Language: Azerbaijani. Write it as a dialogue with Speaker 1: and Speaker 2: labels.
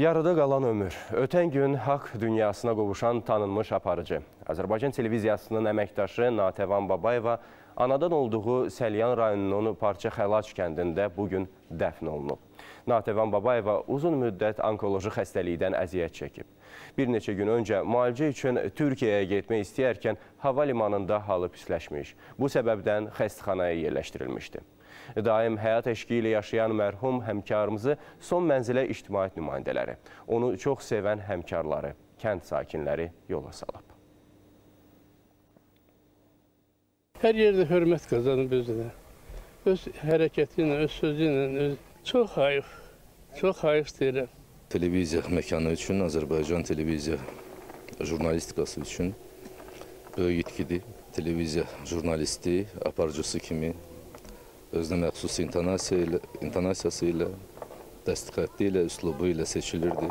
Speaker 1: Yarıda qalan ömür. Ötən gün haqq dünyasına qovuşan tanınmış aparıcı. Azərbaycan televiziyasının əməkdaşı Natəvan Babayeva anadan olduğu Səlyan rayonunun Parça Xəlaç kəndində bugün dəfn olunub. Natəvan Babayeva uzun müddət onkoloji xəstəlikdən əziyyət çəkib. Bir neçə gün öncə müalicə üçün Türkiyəyə getmək istəyərkən hava limanında halı pisləşmiş. Bu səbəbdən xəstəxanaya yerləşdirilmişdi. Daim həyat eşqi ilə yaşayan mərhum həmkarımızı son mənzilə ictimaiyyət nümayəndələri, onu çox sevən həmkarları, kənd sakinləri yola salıb.
Speaker 2: Hər yerdə hörmət qazanıb özünə. Öz hərəkəti ilə, öz sözü ilə, öz... çox hayıf, çox hayıf deyirəm.
Speaker 3: Televiziya məkanı üçün, Azərbaycan televiziya jurnalistikası üçün böyük itkidir. Televiziya jurnalisti, aparıcısı kimi özünə məxsus intonasiya ilə, intonasiyası ilə, dəstxətti ilə, üslubu ilə seçilirdi.